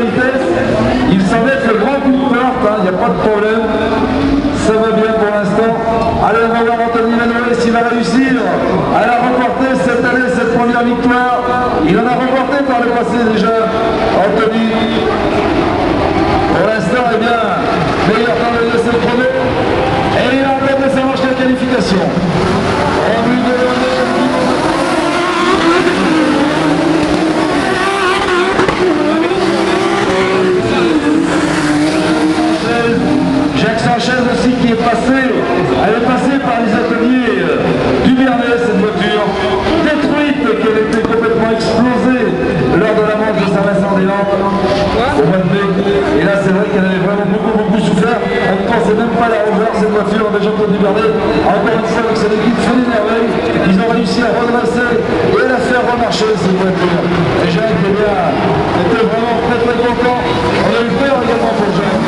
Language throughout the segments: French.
Il s'en est le grand coup de porte, il n'y a pas de problème. Ça va bien pour l'instant. Allez, on va voir Anthony Manuel s'il va réussir à la remporter cette année, cette première victoire. Il en a remporté par le passé déjà, Anthony. Pour l'instant, eh bien, meilleur temps de laisser le premier. Et il a encore sa manche de qualification. En vue de Qui est passé, elle est passée par les ateliers du Bernet, cette voiture détruite, qu'elle était complètement explosée lors de la manche de Saint-Vincent-des-Landes au mois de mai. Et là, c'est vrai qu'elle avait vraiment beaucoup, beaucoup souffert. On ne pensait même pas la revoir, cette voiture, des gens du Bernet. Encore une fois, avec cette équipe fait des merveilles, ils ont réussi à redresser et à la faire remarcher, cette voiture. Et Jacques, eh bien, était vraiment très, très content. On a eu peur également pour Jacques.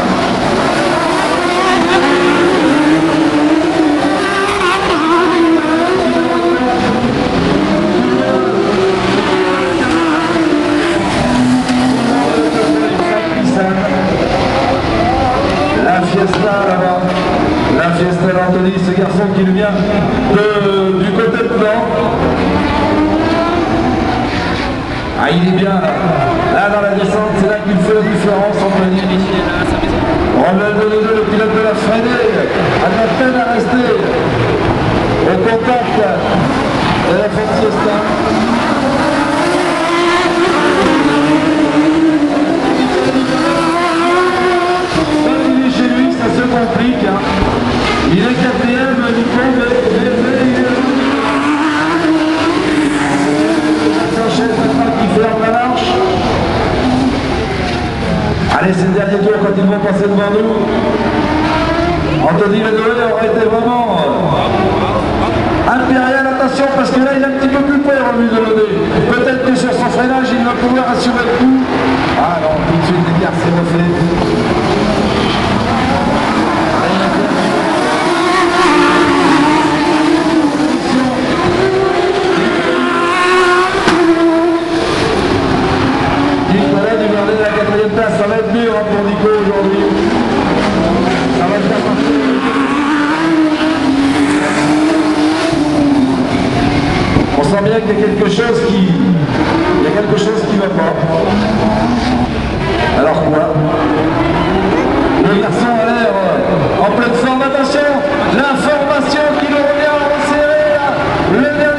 La fiesta là-bas, la fiesta d'Anthony, ce garçon qui nous vient du côté de Plan. Ah, il est bien là. Là, dans la descente, c'est là qu'il fait la différence, Anthony. Ronald Deleuze, le pilote de la Freiné, a de la peine à rester au contact de la Fiesta. Quand il est chez lui, ça se complique. hein. Il est quatrième, Nico, mais, mais, mais il est... Sanchez maintenant qui ferme la marche. Allez, c'est le dernier tour quand ils vont passer devant nous. Anthony Ledoé aurait été vraiment impérial. Attention, parce que là, il est un petit peu plus peur, lui, de. Peut-être que sur son freinage, il va pouvoir assurer le coup. Ah non, tout de suite, s'est refait. aujourd'hui. Ça va être On sent bien qu'il y a quelque chose qui... Il y a quelque chose qui ne va pas. Alors quoi? Le garçon a l'air euh, en pleine forme. Attention L'information qui nous revient en serré, le